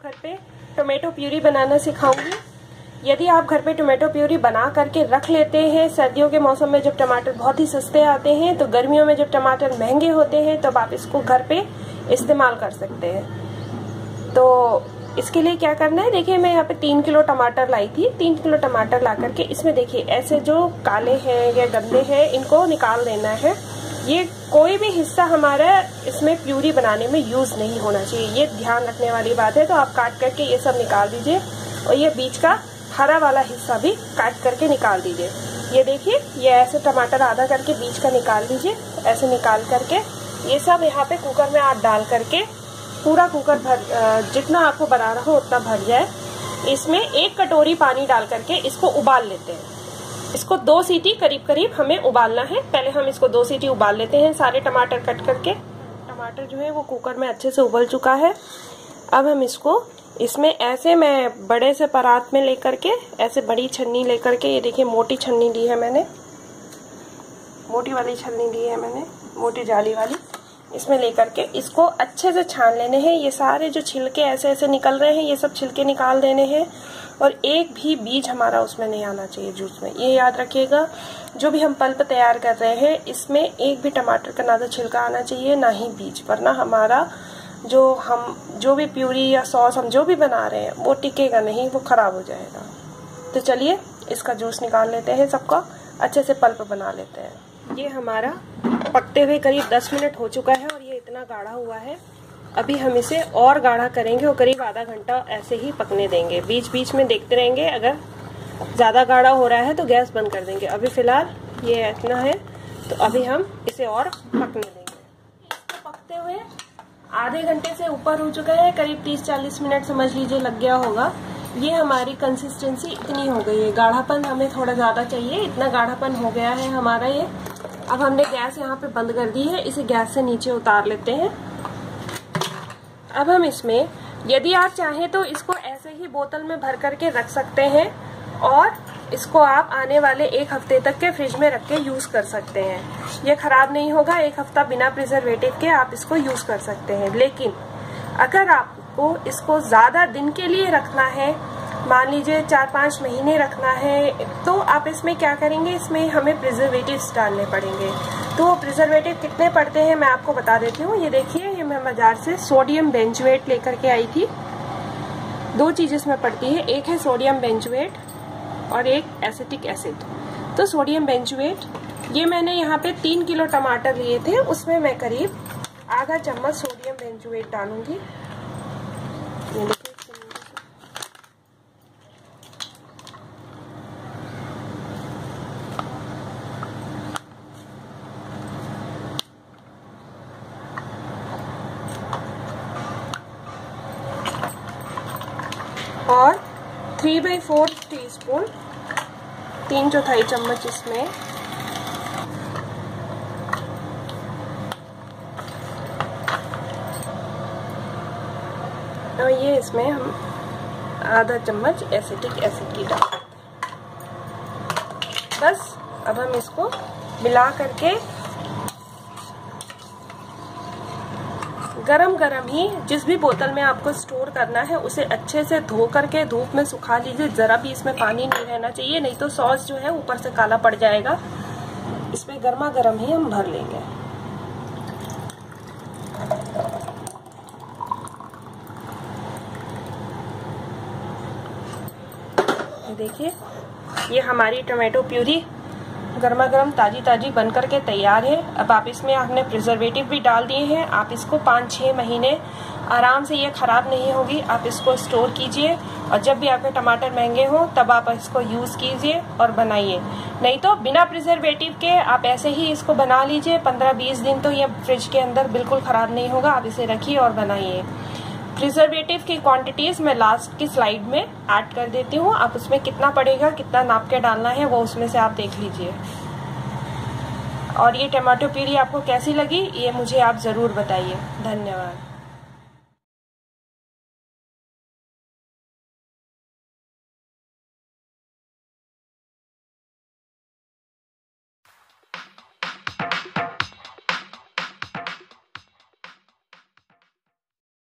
घर पे tomato puree बनाना सिखाऊँगी। यदि आप घर पे टोमेटो प्यूरी बना करके रख लेते हैं, सर्दियों के मौसम में जब टमाटर बहुत ही सस्ते आते हैं तो गर्मियों में जब टमाटर महँगे होते हैं, तब तो आप इसको घर पे इस्तेमाल कर सकते हैं। तो इसके लिए क्या करना है? देखिए, मैं यहाँ पे तीन किलो टमाटर लाई थी। तीन किलो टमाटर ला करके इसमें देखिए, ऐसे जो काले हैं या गंदे हैं, इनको निकाल देना है। ये कोई भी हिस्सा हमारा इसमें प्यूरी बनाने में यूज़ नहीं होना चाहिए। ये ध्यान रखने वाली बात है तो आप काट करके ये सब निकाल दीजिए और ये बीच का हरा वाला हिस्सा भी काट करके निकाल दीजिए। ये देखिए, ये ऐसे टमाटर आधा करके बीच का निकाल दीजिए, ऐसे निकाल करके ये सब यहाँ पे कुकर में आप डाल करके पूरा कुकर भर जितना आपको बनाना हो उतना भर जाए। इसमें एक कटोरी पानी डाल करके इसको उबाल लेते हैं। इसको दो सीटी करीब करीब हमें उबालना है। पहले हम इसको दो सीटी उबाल लेते हैं, सारे टमाटर कट करके। टमाटर जो है वो कुकर में अच्छे से उबल चुका है। अब हम इसको इसमें ऐसे मैं बड़े से परात में लेकर के, ऐसे बड़ी छन्नी लेकर के, ये देखिए मोटी छन्नी ली है मैंने। मोटी वाली छन्नी ली है मैंने, मोटी जाली वाली। इसमें लेकर के इसको अच्छे से छान लेने हैं। ये सारे जो छिलके ऐसे ऐसे निकल रहे हैं, ये सब छिलके निकाल देने हैं। और एक भी बीज हमारा उसमें नहीं आना चाहिए जूस में। ये याद रखिएगा, जो भी हम पल्प तैयार कर रहे हैं, इसमें एक भी टमाटर का ना तो छिलका आना चाहिए, ना ही बीज, वरना हमारा जो हम, जो भी प्यूरी या सॉस हम जो भी बना रहे हैं, वो टिकेगा नहीं, वो खराब हो जाएगा। तो चलिए, इसका जूस निकाल लेते हैं सबका, अच्छे से पल्प बना लेते हैं। ये हमारा पकते हुए करीब 10 मिनट हो चुका है और ये इतना गाढ़ा हुआ है। अभी हम इसे और गाढ़ा करेंगे और करीब आधा घंटा ऐसे ही पकने देंगे। बीच बीच में देखते रहेंगे, अगर ज़्यादा गाढ़ा हो रहा है तो गैस बंद कर देंगे। अभी फ़िलहाल ये इतना है तो अभी हम इसे और पकने देंगे। इसको पकते हुए आधे घंटे से ऊपर हो चुका है, करीब 30-40 मिनट समझ लीजिए लग गया होगा। ये हमारी कंसिस्टेंसी इतनी हो गई है। गाढ़ापन हमें थोड़ा ज़्यादा चाहिए, इतना गाढ़ापन हो गया है हमारा ये। अब हमने गैस यहाँ पे बंद कर दी है, इसे गैस से नीचे उतार लेते हैं। अब हम इसमें, यदि आप चाहें तो इसको ऐसे ही बोतल में भर करके रख सकते हैं और इसको आप आने वाले एक हफ़्ते तक के फ्रिज में रख के यूज़ कर सकते हैं। ये खराब नहीं होगा, एक हफ़्ता बिना प्रिजर्वेटिव के आप इसको यूज़ कर सकते हैं। लेकिन अगर आपको इसको ज़्यादा दिन के लिए रखना है, मान लीजिए चार पाँच महीने रखना है तो आप इसमें क्या करेंगे? इसमें हमें प्रिजर्वेटिव्स डालने पड़ेंगे। तो प्रिजर्वेटिव कितने पड़ते हैं मैं आपको बता देती हूँ। ये देखिए मैं बाज़ार से सोडियम बेंजुएट लेकर के आई थी। दो चीज़ इसमें पड़ती है। एक है सोडियम बेंजुएट और एक एसिटिक एसिड। तो सोडियम बेंजुएट ये मैंने यहाँ पे तीन किलो टमाटर लिए थे। उसमें मैं करीब आधा चम्मच सोडियम बेंजुएट डालूँगी ये और three by four teaspoon तीन चौथाई चम्मच इसमें। और ये इसमें हम आधा चम्मच एसिटिक एसिड की डाल बस, अब हम इसको मिला करके गरम गरम ही जिस भी बोतल में आपको स्टोर करना है, उसे अच्छे से धो करके धूप में सुखा लीजिए। जरा भी इसमें पानी नहीं रहना चाहिए, नहीं तो सॉस जो है ऊपर से काला पड़ जाएगा। इसमें गर्मा गर्म ही हम भर लेंगे। देखिए, ये हमारी टोमेटो प्यूरी गर्मा गर्म ताजी ताजी बन करके तैयार है। अब आप इसमें आपने प्रिजर्वेटिव भी डाल दिए हैं। आप इसको पाँच छः महीने आराम से ये खराब नहीं होगी। आप इसको स्टोर कीजिए और जब भी आपके टमाटर महँगे हो, तब आप इसको यूज़ कीजिए और बनाइए। नहीं तो बिना प्रिजर्वेटिव के आप ऐसे ही इसको बना लीजिए। पंद्रह बीस दिन तो ये फ्रिज के अंदर बिल्कुल ख़राब नहीं होगा। आप इसे रखिए और बनाइए। प्रिजर्वेटिव की क्वांटिटीज मैं लास्ट की स्लाइड में ऐड कर देती हूँ। आप उसमें कितना पड़ेगा, कितना नाप के डालना है, वो उसमें से आप देख लीजिए। और ये टमाटो पीरी आपको कैसी लगी, ये मुझे आप ज़रूर बताइए। धन्यवाद।